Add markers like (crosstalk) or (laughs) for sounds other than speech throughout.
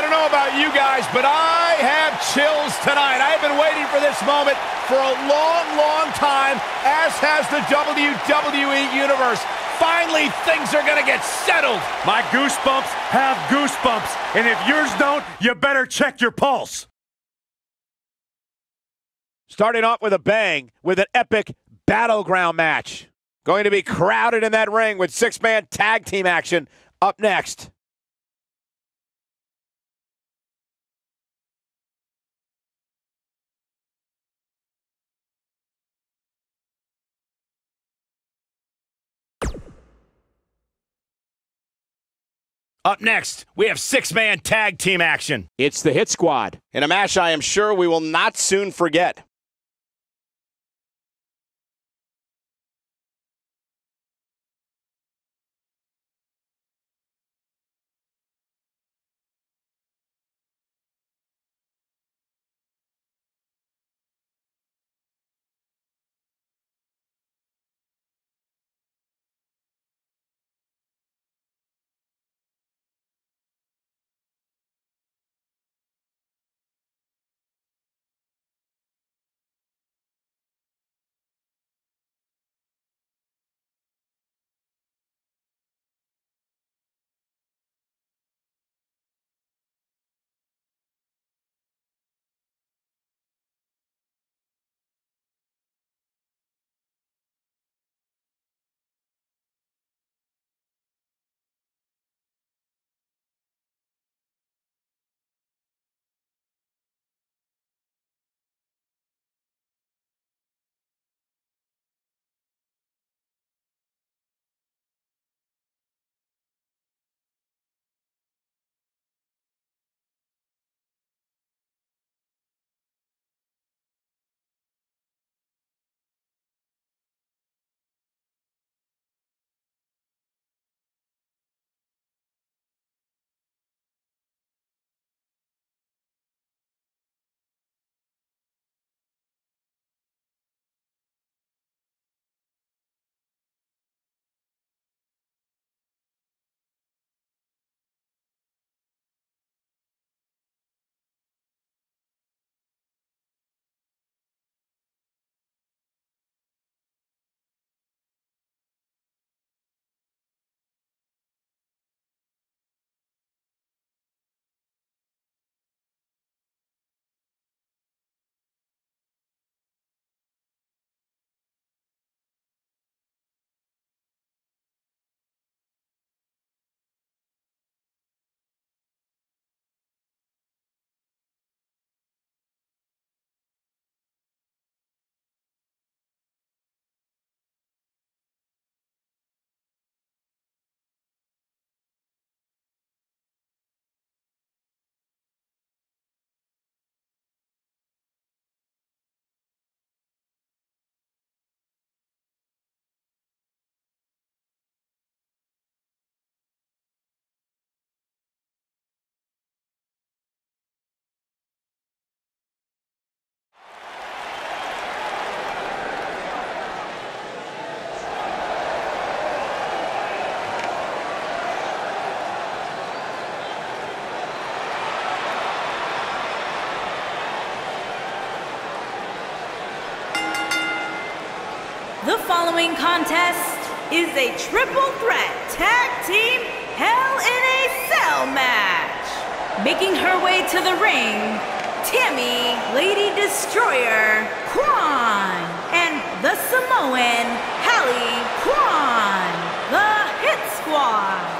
I don't know about you guys, but I have chills tonight. I've been waiting for this moment for a long, long time, as has the WWE Universe. Finally, things are going to get settled. My goosebumps have goosebumps, and if yours don't, you better check your pulse. Starting off with a bang with an epic battleground match. Going to be crowded in that ring with six man tag team action up next. Up next, we have six man tag team action. It's the Hit Squad in a match I am sure we will not soon forget. Following contest is a triple threat tag team Hell in a Cell match. Making her way to the ring, Tammy, Lady Destroyer, Kwan, and the Samoan, Hallie Kwan, the Hit Squad.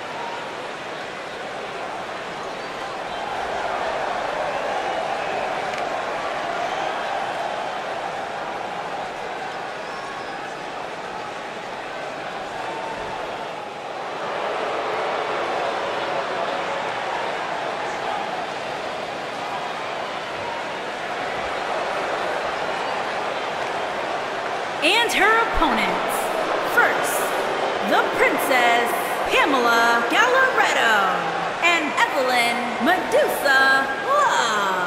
And her opponents. First, the Princess Pamela Gallardo and Evelyn Medusa Love.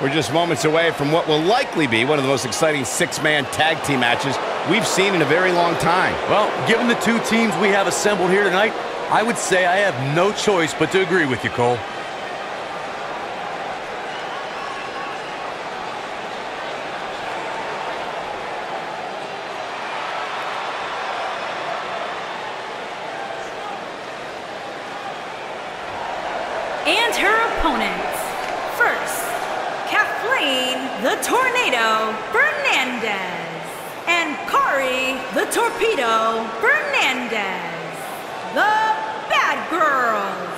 We're just moments away from what will likely be one of the most exciting six-man tag team matches we've seen in a very long time. Well, given the two teams we have assembled here tonight, I would say I have no choice but to agree with you, Cole. And her opponents. The Tornado Fernandez. And Kari the Torpedo Fernandez. The Bad Girls.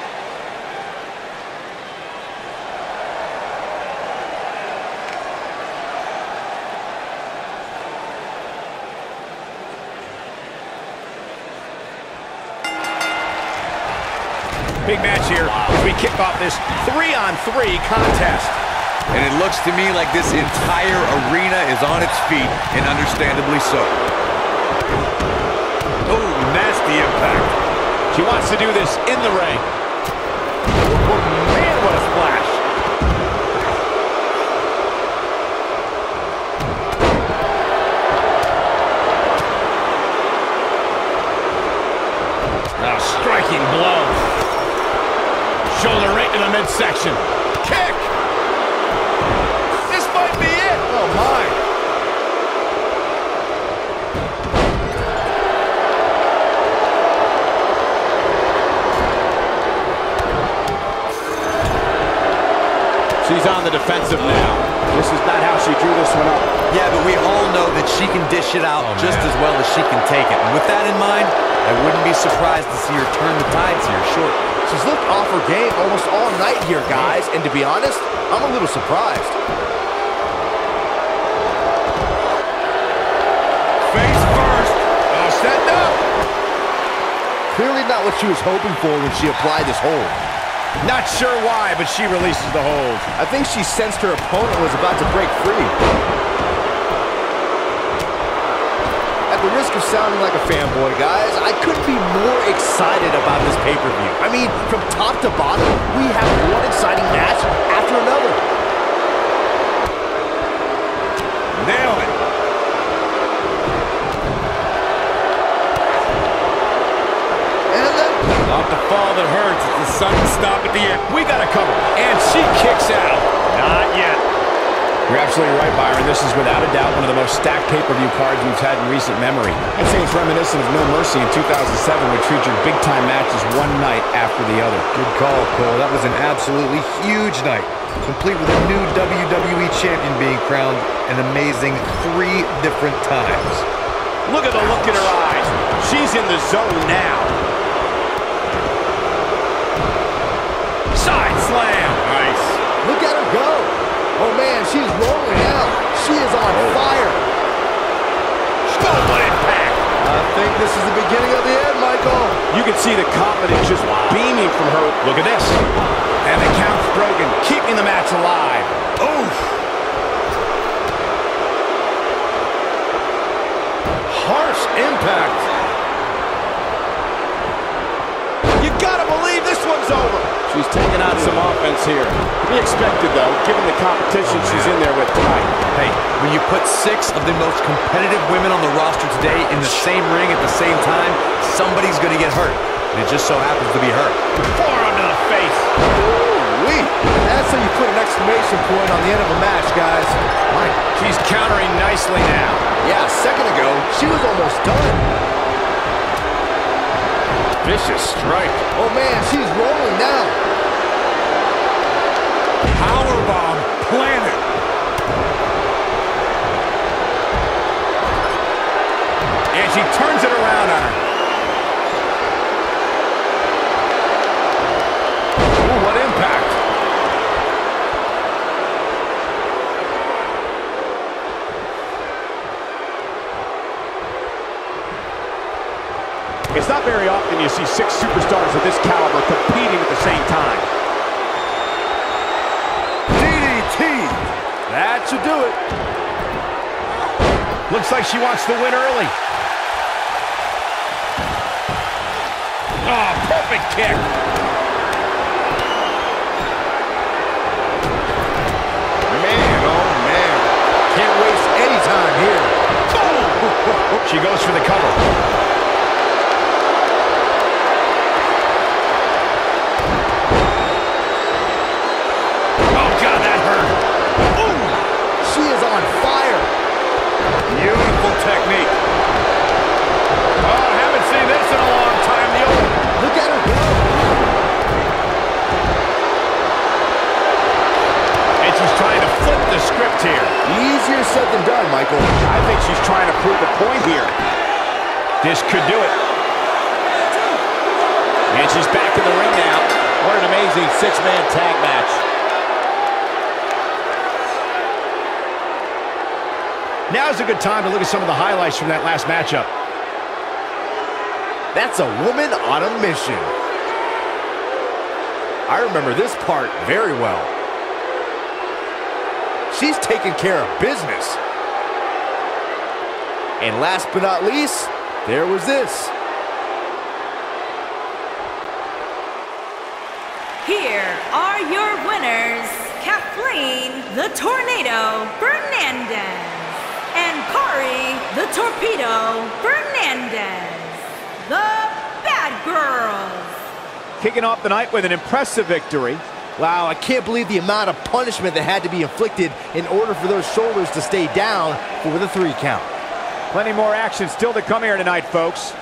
Big match here as we kick off this three-on-three contest. And it looks to me like this entire arena is on its feet, and understandably so. Oh, nasty impact. She wants to do this in the ring. Shoulder right in the midsection. Kick! This might be it. Oh, my. She's on the defensive now. This is not how she drew this one up. Yeah, but we all know that she can dish it out oh, just as well as she can take it. And with that in mind, I wouldn't be surprised to see her turn the tides here short. She's looked off her game almost all night here, guys, and to be honest, I'm a little surprised. Face first. All set up. Clearly not what she was hoping for when she applied this hold. Not sure why, but she releases the hold. I think she sensed her opponent was about to break free. At the risk of sounding like a fanboy, guys, I couldn't be more excited about this pay-per-view. I mean, from top to bottom, we have one exciting match after another. Nail it. And then, Off the fall that hurts. It's the sudden stop at the end. We got to cover. And she kicks out. Not yet. You're absolutely right, Byron. This is without a doubt one of the most stacked pay-per-view cards we've had in recent memory. I'd say it's reminiscent of No Mercy in 2007, which featured big-time matches one night after the other. Good call, Cole. That was an absolutely huge night, complete with a new WWE Champion being crowned an amazing three different times. Look at the look in her eyes. She's in the zone now. Side slam. Nice. look at her go. Oh, man, she's rolling out. She is on oh. fire. Oh, what impact. I think this is the beginning of the end, Michael. You can see the confidence just beaming from her. Look at this. And the count's broken, keeping the match alive. Oof. Harsh impact. She's taking out some offense here. To be expected, though, given the competition oh, she's in there with tonight. Hey, when you put six of the most competitive women on the roster today in the same ring at the same time, somebody's going to get hurt. And it just so happens to be her. Forearm to the face. Ooh-wee. That's how you put an exclamation point on the end of a match, guys. Mike, she's countering nicely now. Yeah, a second ago, she was almost done. Vicious strike. Oh, man, she's rolling now. Powerbomb planted. And she turns it around on her. It's not very often you see six superstars of this caliber competing at the same time. DDT. That should do it. Looks like she wants to win early. Oh, perfect kick. Man, oh man. Can't waste any time here. (laughs) She goes for the cover. Technique. Oh, haven't seen this in a long time. The old Look at her go. And she's trying to flip the script here. Easier said than done, Michael. I think she's trying to prove a point here. This could do it. And she's back in the ring now. What an amazing six-man tag match. Now's a good time to look at some of the highlights from that last matchup. That's a woman on a mission. I remember this part very well. She's taking care of business. And last but not least, there was this. Here are your winners, Kathleen the Tornado Fernandez and Kari the Torpedo Fernandez, the Bad Girls. Kicking off the night with an impressive victory. Wow, I can't believe the amount of punishment that had to be inflicted in order for those shoulders to stay down for the three count. Plenty more action still to come here tonight, folks.